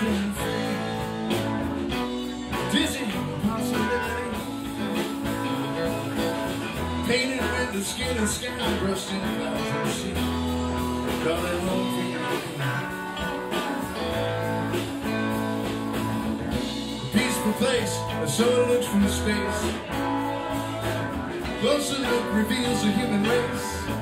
spinning free. Painted with the skin and sky, brushed in clouds of sea. Coming home for you. Peaceful place, a soul looks from space. Closer look reveals the human race.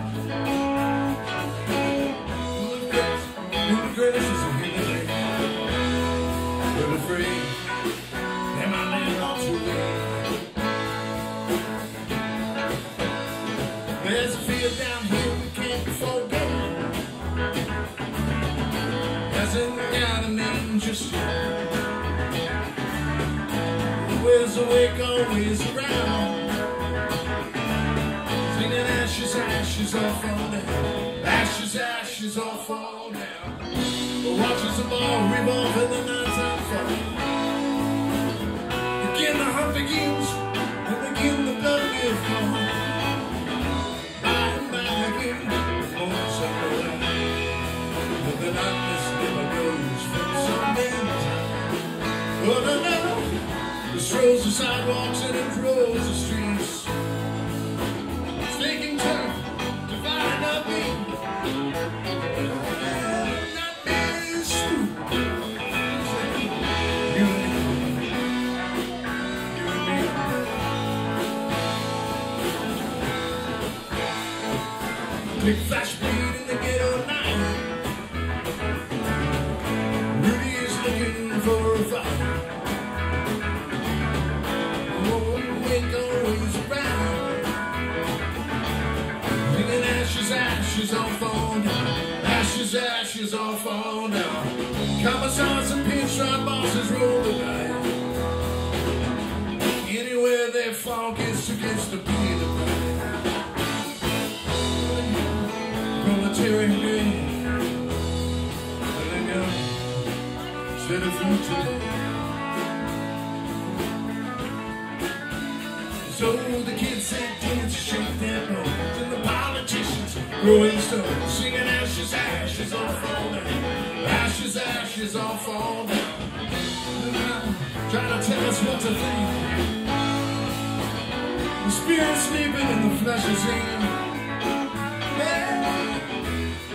awake always around. Flinging ashes, ashes all fall down. Ashes, ashes all fall down. Watches them all revolve in the nights unfold. Again the heart begins, and again the blood gives fall. Strolls the sidewalks and it rolls the streets. Snake and turf, dividing up me. Exactly.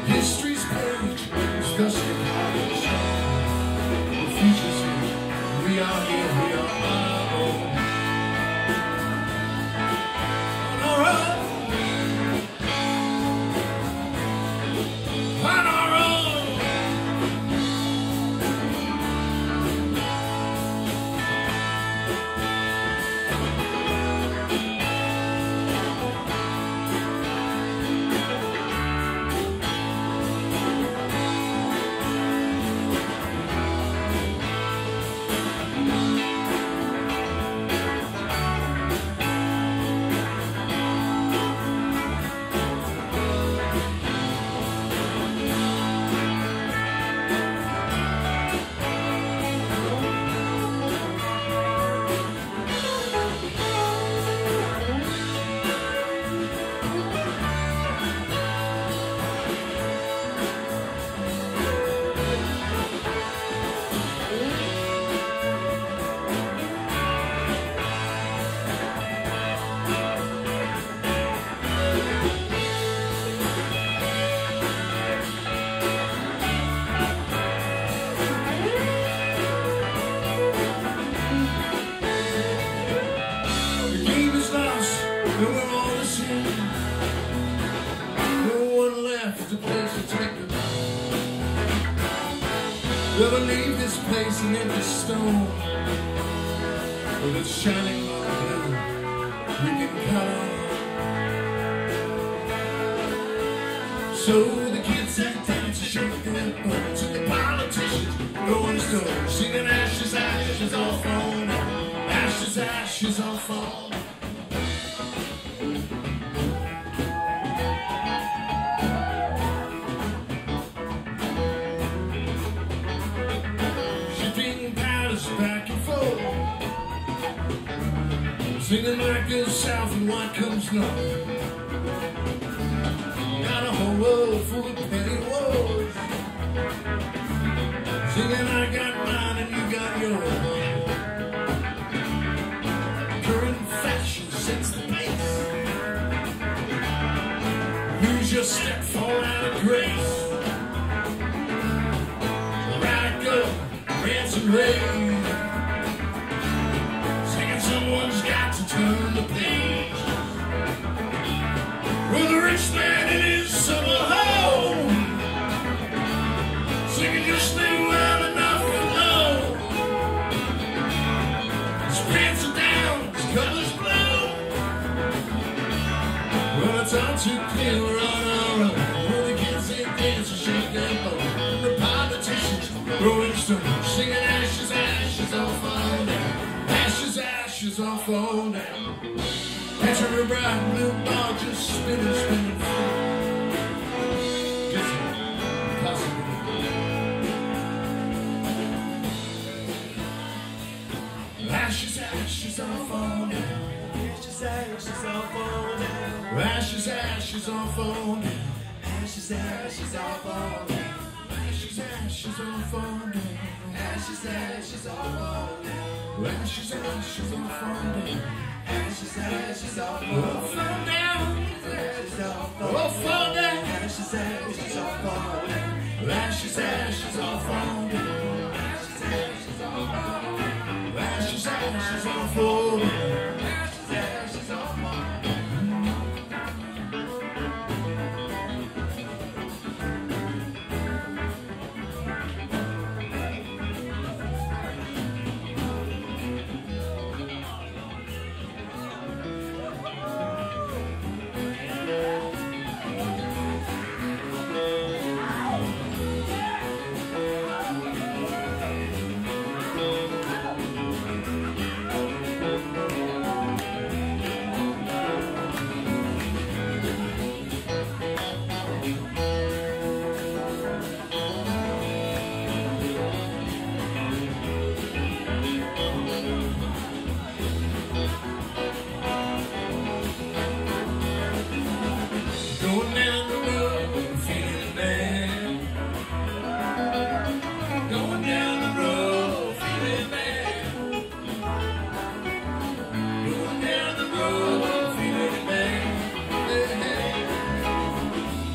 history. An empty stone. With its shining blue We can count on So goes south and what comes north Got a whole world full of petty wars. Singing I got mine and you got yours Current fashion sets the pace. Lose your step, fall out of grace. Right go, rants the page rich man in fall down. Picture a bright blue ball just spinning, spinning. Ashes, ashes, all fall down. Ashes, ashes, all fall down. Ashes, ashes, all fall down. Ashes, ashes, all fall down. Ashes, ashes, all fall down Ashes, ashes, all fall down. Ashes, ashes, all fall down Ashes, ashes, all fall All fall down Ashes, all fall All fall down Ashes, ashes, all fall down. Ashes, ashes, all fall down Ashes, ashes, all fall down. Ashes, ashes, all fall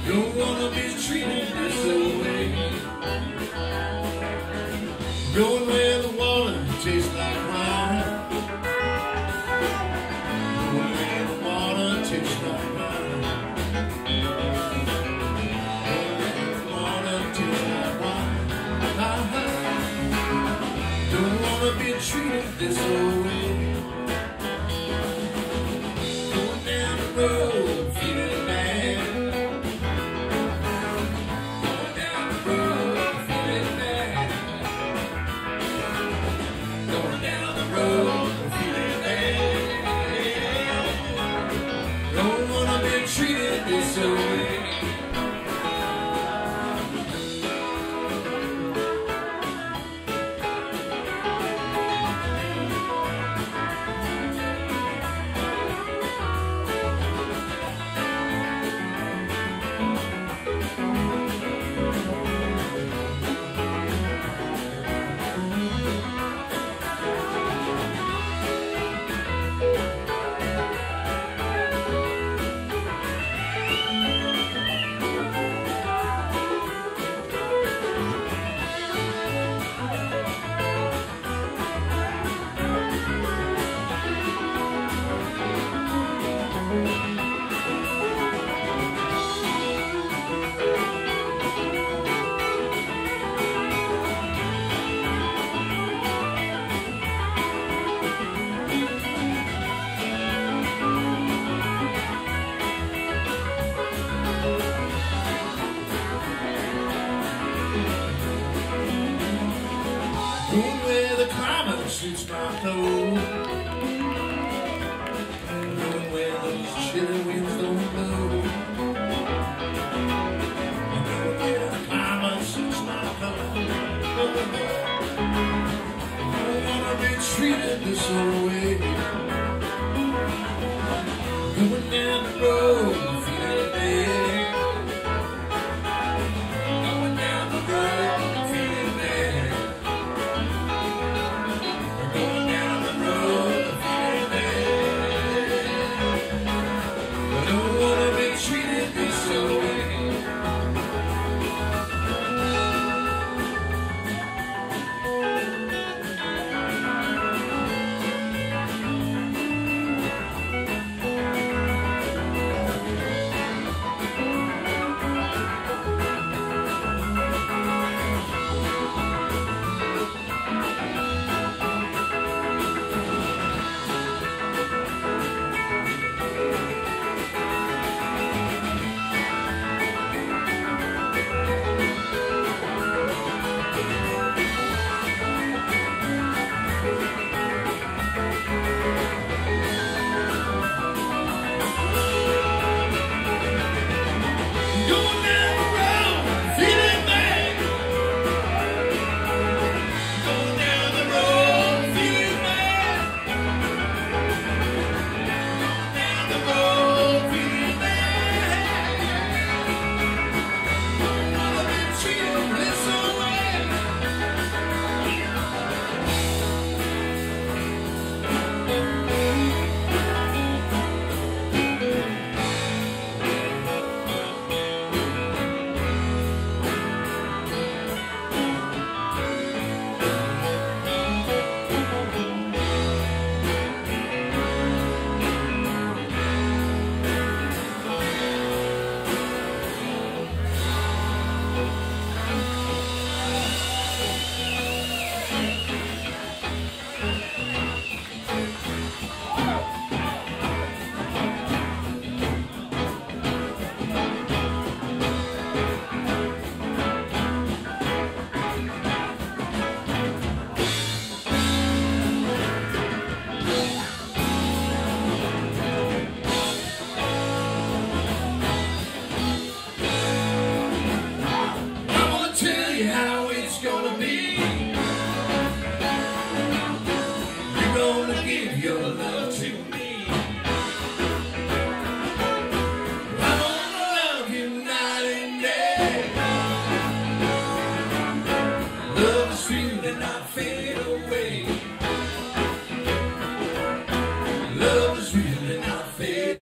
Don't wanna be treated this way. Going where the water tastes like wine. Going where the water tastes like wine. Don't wanna be treated this way.